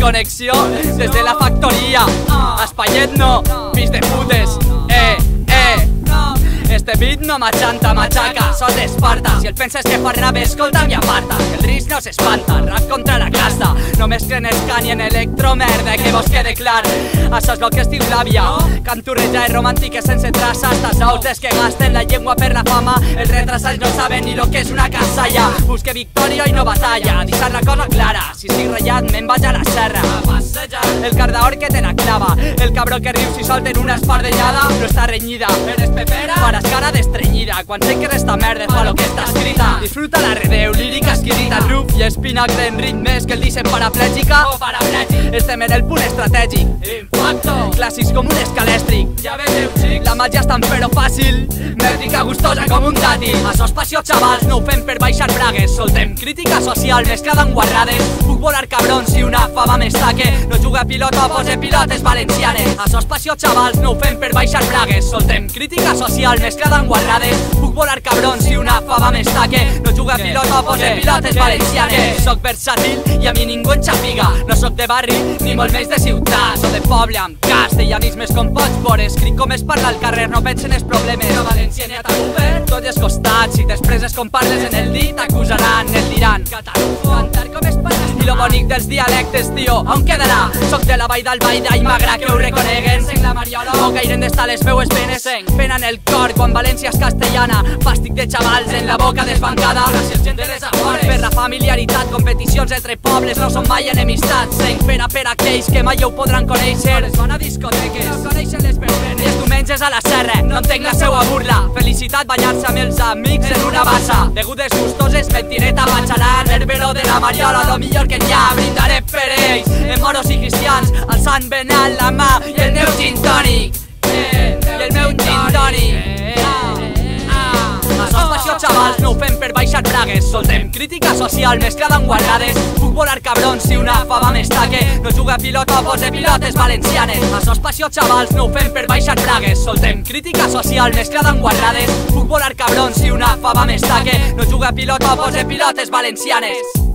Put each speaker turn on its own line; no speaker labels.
connexió des de la factoria. Espaiet no, pis de putes, eh, eh. Este beat no m'achanta, m'aixaca, sol d'Esparta. Si el penses que fa rap, escolta'm i aparta. El risc no s'espanta, rap contra la casta. No mesclen escan i en electromerda, que vos quede clar. Això és lo que es diu l'àvia. Canturreja i romàntiques sense traça. Estas ous des que gasten la llengua per la fama. Els retrasats no saben ni lo que és una casalla. Busque victòria i no batalla. Deixar la cosa clara. Si estic ratllat, me'n vaig a la serra. El cardaor que te la clava. El cabró que riu si solten una espardellada. No està renyida. Eres pepera? Faràs cara d'estrenyida. Quan sé que resta merda fa lo que està escrita. Disfruta la redeu, lírica esquisita, ruf i espinacle en ritmes que el dicen paraplègica o paraplègic. Estem en el punt estratègic. Impacto. Clàssics com un escalèstric. Ja veieu, xics. La màgia és tan però fàcil. Mètrica gustosa com un dàtil. Això és passió, xavals, no ho fem per baixar bragues. Soltem crítica social mesclada amb guarrades. Puc volar cabrons si una fava m'estaque. No juga a pilota, pose pilotes valencianes. Això és passió, xavals, no ho fem per baixar bragues. Soltem crítica social mesclada amb guarrades. Puc volar cabrons si fava m'estaque. No juga a pilota, pose pilotes valencianes. Soc versàtil i a mi ningú en xafiga. No sóc de barri ni molt menys de ciutat. Soc de poble amb castellanismes com pots veure. Escric com es parla al carrer, no penso en els problemes. No valencià ni a Tarufer, tots els costats. Si t'expresses com parles en el dit, t'acusaran, et diran. Catarufo, cantar com es parla. I lo bonic dels dialectes, tio, on quedarà? Soc de la vall d'Albaida i m'agrada que ho reconeguen. Sent la Mariola, o gairen d'estar les meues penes. Pena en el cor quan València és castellana. Fàstic de xavals en la boca desbancada. Gràcies, gent de les afores. Per la familiaritat, competicions entre pobles no són mai enemistats. Sent pena per aquells que mai ho podran conèixer. Es a discoteques, no coneixen les persones. I els diumenges a la serra, no entenc la seua burla. Felicitat banyar-se amb els amics en una bassa. Begudes gustoses, mentireta, batxalar, herbero de la Mariola, lo millor que n'hi ha, brindaré per ells. En moros i cristians, alçant ben alt la mà i el meu gin tònic. Eh, I el meu gin tònic. Ah, ah. Xavals, no ho fem per baixar bragues. Soltem crítica social mesclada amb guardades. Puc volar cabrons si una fava m'estaque. No juga a pilota, pose pilotes valencianes. Això és passió, xavals, no ho fem per baixar bragues. Soltem crítica social mesclada amb guardades. Puc volar cabrons si una fava m'estaque. No juga a pilota, pose pilotes valencianes.